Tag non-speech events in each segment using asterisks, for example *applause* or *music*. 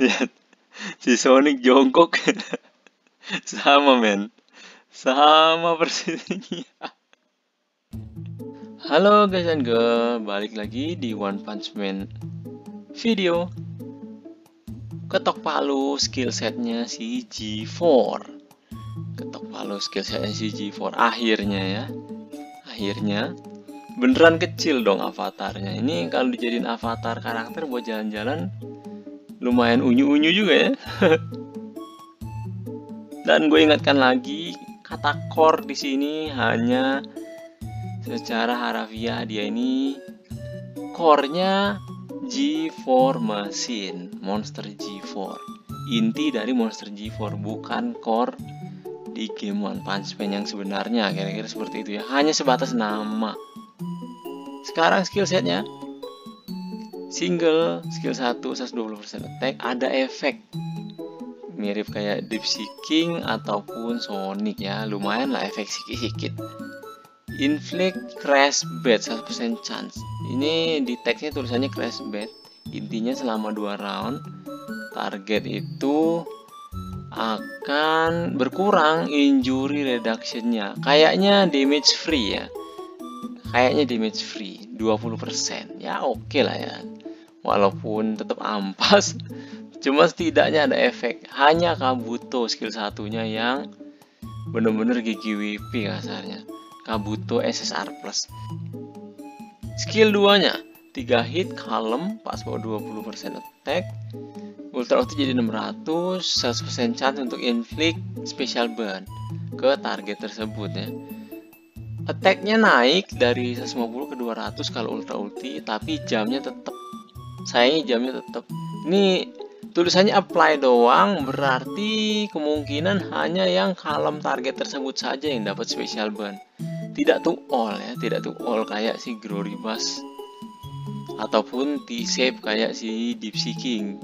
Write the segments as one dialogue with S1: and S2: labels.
S1: lihat si Sonic jongkok. Sama men. Sama persisnya. Halo guys and girl. Balik lagi di One Punch Man video. Ketok palu skill setnya si G4 ketok palu skill setnya si G4 akhirnya ya. Akhirnya. Beneran kecil dong avatarnya. Ini kalau dijadiin avatar karakter buat jalan-jalan lumayan unyu-unyu juga ya. *laughs* Dan gue ingatkan lagi kata core di sini hanya secara harafiah. Dia ini core-nya G4 mesin monster G4 inti dari monster G4 bukan core di game One Punch Man yang sebenarnya kira-kira seperti itu ya. Hanya sebatas nama. Sekarang skill setnya single skill 1 120% attack ada efek. Mirip kayak Deep Seeking ataupun Sonic ya. Lumayan lah efek sikit-sikit. Inflict crash bed 100% chance. Ini di teksnya tulisannya crash bed intinya selama dua round target itu akan berkurang injury reductionnya. Kayaknya damage free ya. Kayaknya damage free 20% ya oke okay lah ya walaupun tetap ampas cuma setidaknya ada efek. Hanya Kabuto skill satunya yang bener-bener gigi WP kasarnya. Kabuto SSR plus. Skill 2 nya 3 hit kalem pas bawa 20% attack. Ultra ulti jadi 600 100% chance untuk inflict special burn ke target tersebut ya. Attacknya naik dari 150 ke 200 kalau ultra ulti tapi jamnya tetap sayangnya jamnya tetap ini tulisannya apply doang berarti kemungkinan hanya yang kalem target tersebut saja yang dapat special burn tidak to all ya tidak to all kayak si glory bus ataupun T-shape kayak si deep seeking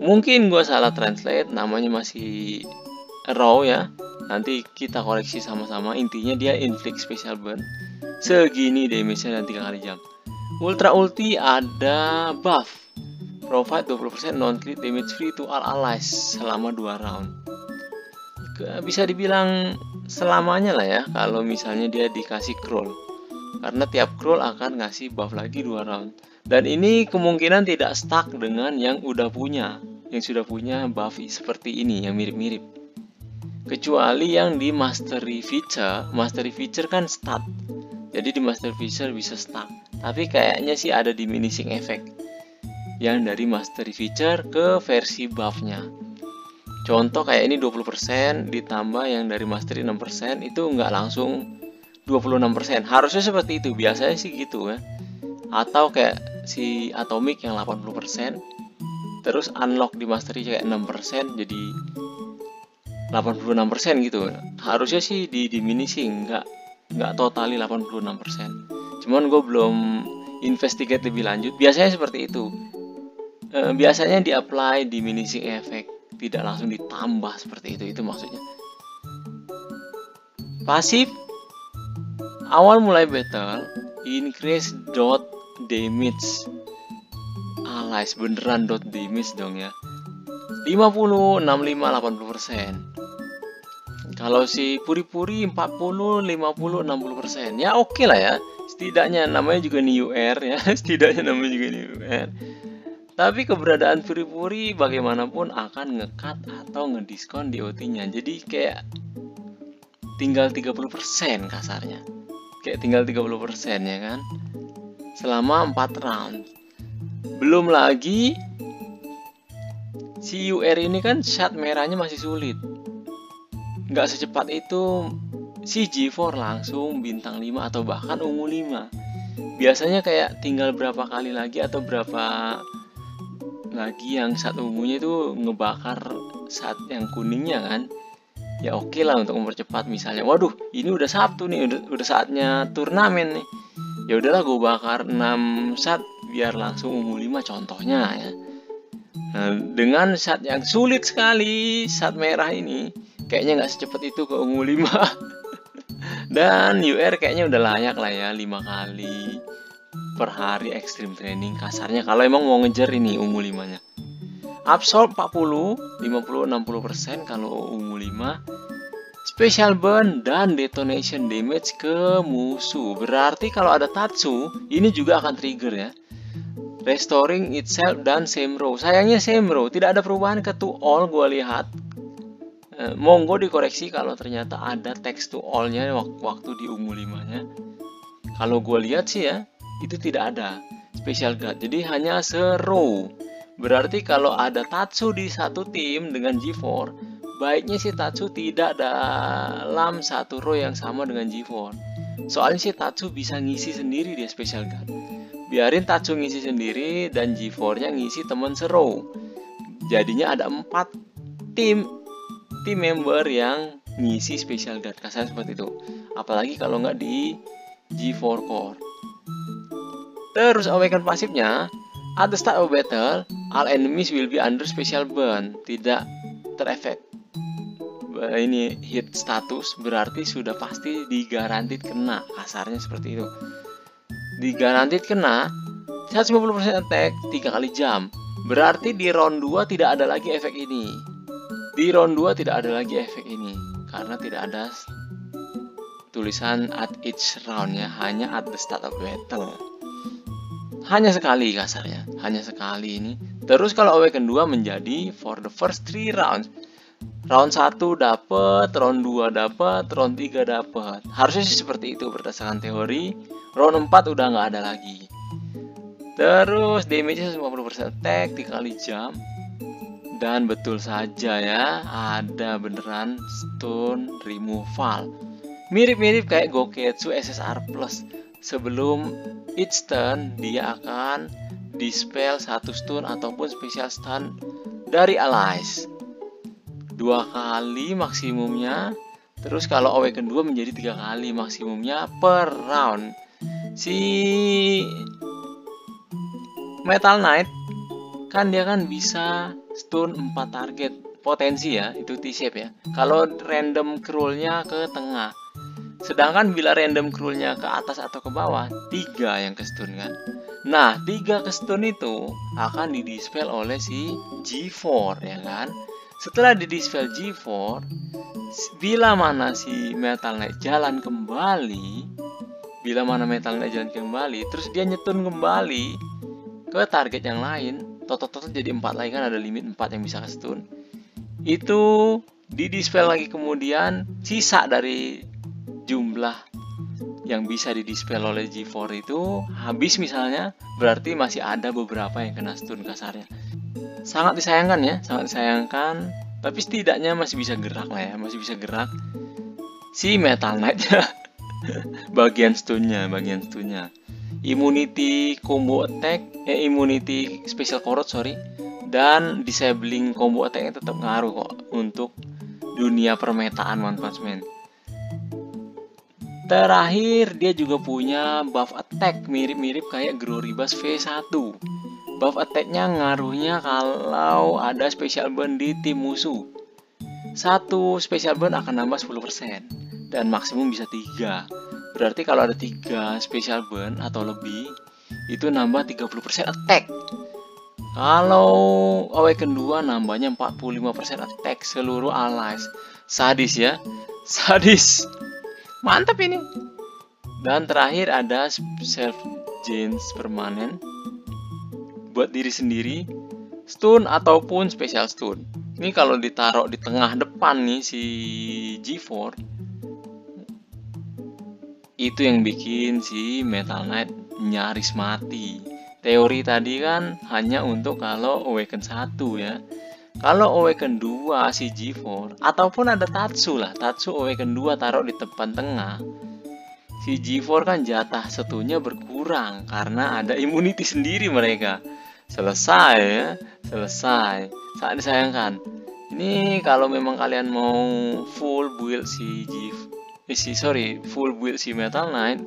S1: mungkin gua salah translate namanya masih raw ya. Nanti kita koreksi sama-sama. Intinya dia inflict special burn segini damage nya dan 3 kali jam ultra ulti ada buff. Provide 20% non crit damage free to all allies selama 2 round. Bisa dibilang selamanya lah ya kalau misalnya dia dikasih crawl. Karena tiap crawl akan ngasih buff lagi 2 round. Dan ini kemungkinan tidak stuck dengan yang udah punya yang sudah punya buff seperti ini yang mirip-mirip. Kecuali yang di mastery feature. Mastery feature kan stat. Jadi di mastery feature bisa stuck tapi kayaknya sih ada diminishing effect. Yang dari mastery feature ke versi buffnya. Contoh kayak ini 20% ditambah yang dari mastery 6% itu nggak langsung 26% harusnya seperti itu biasanya sih gitu ya atau kayak si atomic yang 80% terus unlock di mastery kayak 6% jadi 86% gitu. Harusnya sih di diminishing nggak nggak totali 86% cuman gue belum investigate lebih lanjut. Biasanya seperti itu. E, biasanya di apply diminishing effect tidak langsung ditambah seperti itu. Itu maksudnya. Pasif awal mulai battle increase dot damage. Allies beneran dot damage dong ya. 50, 65, 80% kalau si puri-puri 40, 50, 60%. Ya oke okay lah ya. Setidaknya namanya juga New Air ya. *laughs* Setidaknya namanya juga New Air. Tapi keberadaan puri-puri bagaimanapun akan ngekat atau ngediskon di OT-nya. Jadi kayak tinggal 30% kasarnya. Kayak tinggal 30% ya kan. Selama 4 round. Belum lagi si UR ini kan shot merahnya masih sulit nggak secepat itu si G4 langsung bintang 5 atau bahkan ungu 5 biasanya kayak tinggal berapa kali lagi atau berapa lagi yang saat ungunya itu ngebakar saat yang kuningnya kan? Ya oke okay lah untuk mempercepat misalnya. Waduh ini udah Sabtu nih udah, udah saatnya turnamen nih. Ya udahlah gue bakar 6 saat biar langsung ungu 5 contohnya ya. Nah dengan saat yang sulit sekali saat merah ini kayaknya nggak secepat itu ke ungu 5 *laughs* dan UR kayaknya udah layak lah ya 5 kali per hari extreme training. Kasarnya kalau emang mau ngejar ini ungu 5 nya absorb 40 50 60% kalau ungu 5 special burn dan detonation damage ke musuh. Berarti kalau ada tatsu ini juga akan trigger ya. Restoring itself dan same row. Sayangnya same row tidak ada perubahan ke to all gue lihat e, monggo dikoreksi kalau ternyata ada text to all nya waktu di ungu 5 nya kalau gue lihat sih ya itu tidak ada special guard. Jadi hanya serow berarti kalau ada Tatsu di satu tim dengan G4 baiknya si Tatsu tidak dalam satu row yang sama dengan G4 soalnya si Tatsu bisa ngisi sendiri dia special guard. Biarin Tatsu ngisi sendiri dan G4 nya ngisi teman serow jadinya ada empat tim tim member yang ngisi special guard kasar seperti itu. Apalagi kalau nggak di G4 core. Terus awaken pasifnya at the start of battle all enemies will be under special burn tidak terefek. Ini hit status berarti sudah pasti digarantit kena kasarnya seperti itu. Digarantit kena 150% attack 3 kali jam berarti di round 2 tidak ada lagi efek ini di round 2 tidak ada lagi efek ini karena tidak ada tulisan at each round ya hanya at the start of battle hanya sekali kasarnya hanya sekali ini. Terus kalau awaken 2 menjadi for the first three rounds. Round 1 dapat round 2 dapat round 3 dapat. Harusnya sih seperti itu berdasarkan teori. Round 4 udah nggak ada lagi. Terus damage 50% attack 3 kali jam dan betul saja ya ada beneran stone removal Mirip-mirip kayak Goketsu SSR Plus. Sebelum each turn, dia akan dispel satu stun ataupun special stun dari allies. Dua kali maksimumnya. Terus kalau awaken 2 menjadi tiga kali maksimumnya per round. Si Metal Knight kan dia kan bisa stun 4 target potensi ya itu T-shape ya kalau random cruelnya ke tengah Sedangkan bila random cruelnya ke atas atau ke bawah, tiga yang ke stun kan. Nah, tiga ke stun itu akan didispel oleh si G4 ya kan. Setelah didispel G4, bila mana si Metal Knight jalan kembali, bila mana Metal Knight jalan kembali, terus dia nyetun kembali ke target yang lain, toto-toto jadi empat lagi kan ada limit empat yang bisa ke stun. Itu didispel lagi kemudian sisa dari jumlah yang bisa didispel oleh G4 itu habis misalnya berarti masih ada beberapa yang kena stun kasarnya. Sangat disayangkan ya sangat disayangkan tapi setidaknya masih bisa gerak lah ya masih bisa gerak si Metal Knight *laughs* bagian stunnya bagian stunnya immunity combo attack eh immunity special corot sorry dan disabling combo attack tetap ngaruh kok untuk dunia permetaan One Punch Man Terakhir dia juga punya buff attack mirip-mirip kayak Groribas V1. Buff attacknya ngaruhnya kalau ada special burn di tim musuh. Satu special burn akan nambah 10% dan maksimum bisa 3. Berarti kalau ada 3 special burn atau lebih itu nambah 30% attack. Kalau Awaken 2 nambahnya 45% attack seluruh allies. Sadis ya. Sadis. Mantap ini. Dan terakhir ada self jeans permanen buat diri sendiri, stun ataupun special stun. Ini kalau ditaruh di tengah depan nih si G4 itu yang bikin si Metal Knight nyaris mati. Teori tadi kan hanya untuk kalau Awaken 1 ya. Kalau Awaken 2 si G4 ataupun ada Tatsu lah, Tatsu Awaken 2 taruh di depan tengah. Si G4 kan jatah setunya berkurang karena ada immunity sendiri mereka. Selesai ya, selesai. Saat disayangkan. Ini kalau memang kalian mau full build si G eh, si sorry, full build si Metal Knight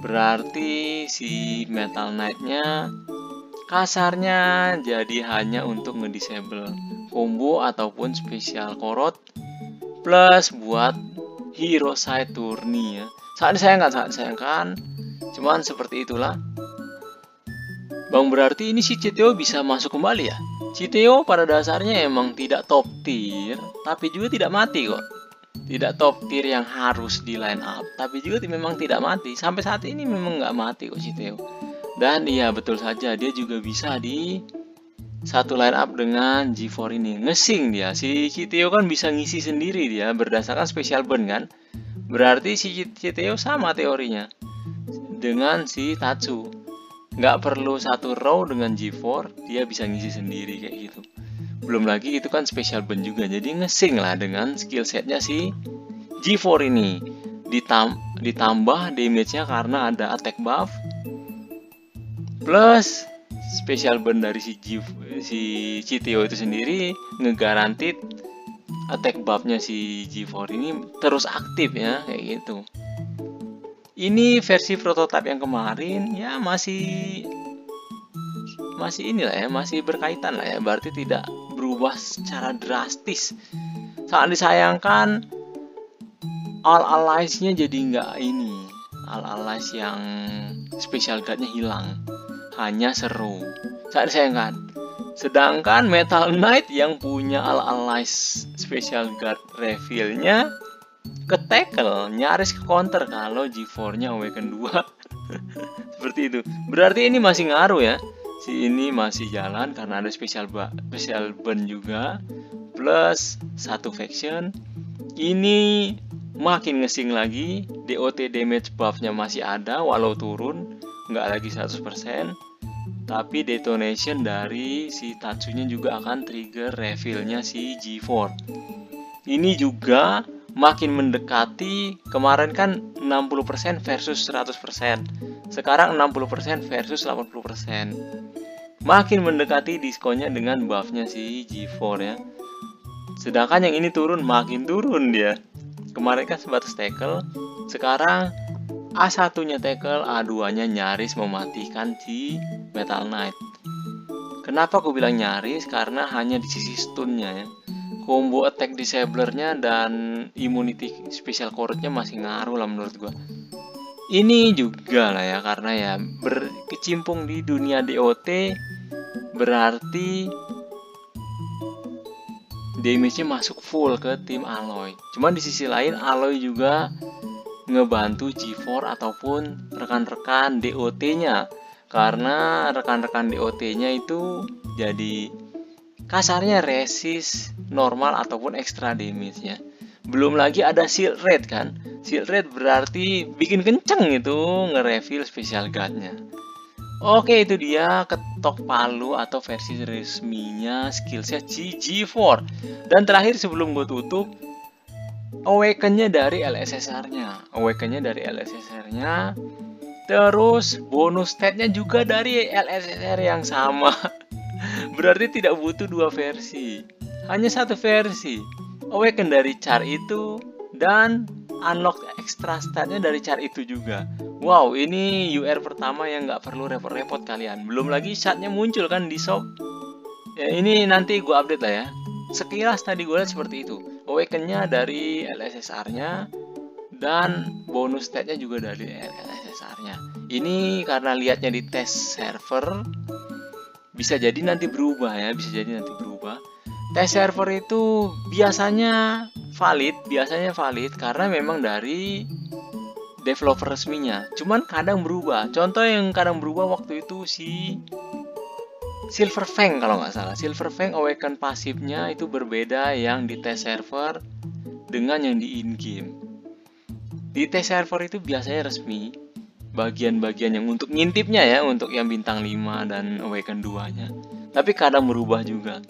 S1: berarti si Metal Knight-nya kasarnya jadi hanya untuk ngedisable combo ataupun spesial korot plus buat hero side tourney ya sangat disayangkan sangat disayangkan cuman seperti itulah Bang berarti ini si Citeo bisa masuk kembali ya? Citeo pada dasarnya emang tidak top tier, tapi juga tidak mati kok. Tidak top tier yang harus di line up, tapi juga memang tidak mati. Sampai saat ini memang nggak mati kok Citeo. Dan iya betul saja dia juga bisa di satu line up dengan G4 ini. Ngesing dia. Si Citeo kan bisa ngisi sendiri dia berdasarkan special burn kan. Berarti si Citeo sama teorinya dengan si Tatsu nggak perlu satu row dengan G4 dia bisa ngisi sendiri kayak gitu belum lagi itu kan special burn juga jadi ngesing lah dengan skill setnya si G4 ini. Ditam ditambah damage-nya karena ada attack buff plus special burn dari si G si CTO itu sendiri ngegarantid attack buff-nya si G4 ini terus aktif ya kayak gitu. Ini versi prototipe yang kemarin ya masih masih inilah ya masih berkaitan lah ya berarti tidak berubah secara drastis. Sangat disayangkan all allies-nya jadi nggak ini. All allies yang special guard-nya hilang. Hanya seru. Sangat disayangkan. Sedangkan Metal Knight yang punya all allies special guard reveal-nya ke tackle nyaris ke counter kalau G4 nya awaken 2 *laughs* seperti itu. Berarti ini masih ngaruh ya si ini masih jalan karena ada special special burn juga plus satu faction ini makin ngesing lagi DOT damage buffnya masih ada walau turun nggak lagi 100% tapi detonation dari si Tatsunya juga akan trigger refillnya si G4 ini juga makin mendekati kemarin kan 60% versus 100%. Sekarang 60% versus 80%. Makin mendekati diskonnya dengan buffnya si G4 ya. Sedangkan yang ini turun makin turun dia. Kemarin kan sebatas tackle, sekarang A1-nya tackle, A2-nya nyaris mematikan si Metal Knight. Kenapa aku bilang nyaris? Karena hanya di sisi stunnya ya combo attack disablernya dan immunity special core-nya masih ngaruh lah menurut gua. Ini juga lah ya karena ya berkecimpung di dunia DOT berarti damage-nya masuk full ke tim Aloy. Cuman di sisi lain Aloy juga ngebantu G4 ataupun rekan-rekan DOT-nya karena rekan-rekan DOT-nya itu jadi kasarnya resist normal ataupun extra damage-nya. Belum lagi ada shield rate kan. Shield rate berarti bikin kenceng itu nge-reveal special guard-nya. Oke itu dia ketok palu atau versi resminya skillset GG4 Dan terakhir sebelum gue tutup Awaken-nya dari LSSR-nya Awaken-nya dari LSSR-nya Terus bonus stat-nya juga dari LSSR yang sama *laughs* Berarti tidak butuh dua versi. Hanya satu versi. Awaken dari char itu dan unlock extra statnya dari char itu juga. Wow, ini UR pertama yang nggak perlu repot-repot kalian. Belum lagi saatnya muncul kan di shop. Ya, ini nanti gue update lah ya. Sekilas tadi gue lihat seperti itu. Awakennya dari LSSR-nya dan bonus statnya juga dari LSSR-nya. Ini karena lihatnya di tes server bisa jadi nanti berubah ya bisa jadi nanti berubah tes server itu biasanya valid biasanya valid karena memang dari developer resminya. Cuman kadang berubah. Contoh yang kadang berubah waktu itu si Silver Fang kalau nggak salah. Silver Fang awaken pasifnya itu berbeda yang di tes server dengan yang di in game di tes server itu biasanya resmi bagian-bagian yang untuk ngintipnya ya untuk yang bintang 5 dan awaken 2 nya tapi kadang berubah juga.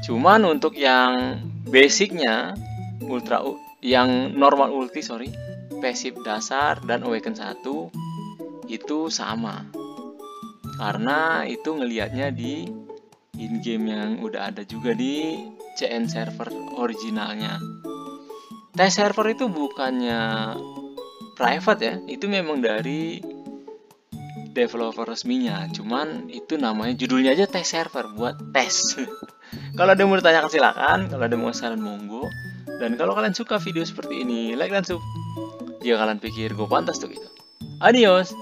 S1: Cuman untuk yang basicnya ultra yang normal ulti sorry passive dasar dan awaken 1 itu sama. Karena itu ngelihatnya di in game yang udah ada juga di CN server originalnya. Tes server itu bukannya private ya itu memang dari developer resminya. Cuman itu namanya judulnya aja tes server buat tes *laughs* kalau ada yang mau ditanyakan silakan. Kalau ada yang mau saran monggo. Dan kalau kalian suka video seperti ini like dan sub jika kalian pikir gue pantas tuh gitu. Adios